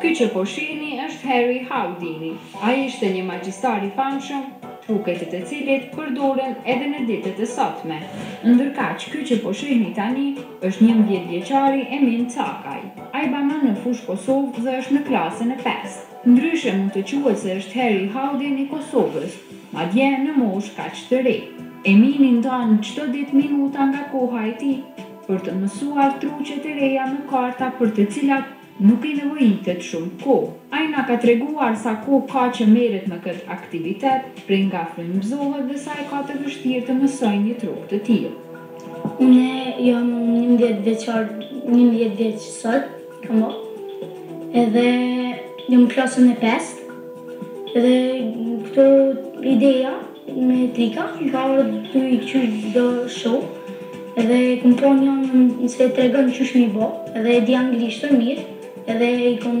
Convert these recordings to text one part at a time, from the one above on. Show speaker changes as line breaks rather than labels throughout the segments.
Ky që po shihni është Harry Houdini. Ai ishte një magjistar i famshëm, truket e të cilit përdoren edhe në ditët e sotme. Ndërkaq, ky që po shihni tani është njëmbëdhjetëvjeçari Emin Cakaj. Ai banon në Fushë Kosovë dhe është në klasën e pestë. Ndryshe mund të quhet se është Harry Houdini i Kosovës. Madje në moshë kaq të re. Emini ndan çdo ditë minuta nga koha e tij për të mësuar truqe të reja me karta për të cilat nuk i nevojitet shumë kohë. Ai na ka treguar sa kohë ka që merret me këtë aktivitet, prej nga frymëzohet dhe sa e ka të vështirë të mësojë një truk të tillë.
Unë jam njëmbëdhjetë vjeçar, njëmbëdhjetë vjeç sot. Kam bo. Edhe jam në klasën e pestë. Edhe këto ideja me trika, m'ka ardhë tu i kqyr do show. Edhe kom pa njo se tregon qysh mi bo. Edhe di anglishten mirë. Edhe i kom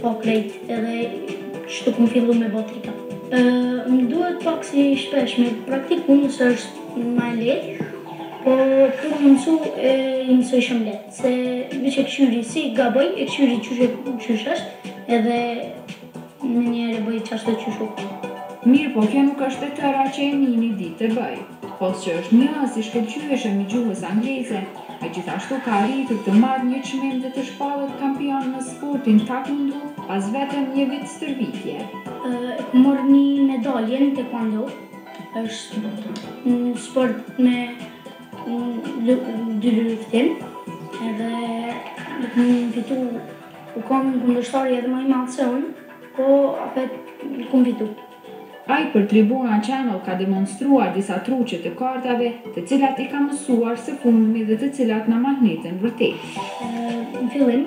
pa krejt. Edhe qështu kom fillu me bo trika. Më duhet pak si shpesh me praktiku nëse është ma e lehtë. Po për me mësu, i mësoj shumë lehtë. Se veq e kqyri si ja bojn e kqyri qysh e qysh ësht edhe menjer e bëj qashtu qysh u
ka. Mirëpo kjo nuk është e tëra që Emini di të bëjë. Pos që është njohës i shkëlqyeshëm i gjuhës angleze, ai gjithashtu ka arritur të marrë një çmim dhe të shpallet kampion në sportin Taekwondo pas vetëm një vit stërvitje.
E kom marrë një medalje në Taekwondo, është një sport me. dy luftime edhe kom fitu, u kon kundërshtari edhe më i madh se unë, po apet unë kom fitu.
Ai për Tribuna Channel ka demonstruar disa truqe të kartave, të cilat i ka mësuar së fundmi dhe të cilat na mahnitën vërtet.
Në fillim,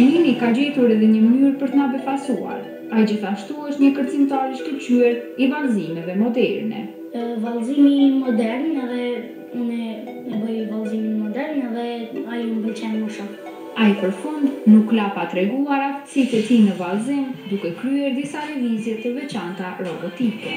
Emini ka gjetur edhe një mënyrë për të na befasuar. Ai gjithashtu është një kërcimtar i shkëlqyer i vallëzimeve moderne.
Vallëzimi modern edhe unë e bëj vallëzimin modern edhe ai më pëlqen më shumë.
Ai për fund nuk la pa treguar aftësitë e tij në vallëzim duke kryer disa lëvizje të veçanta robotike.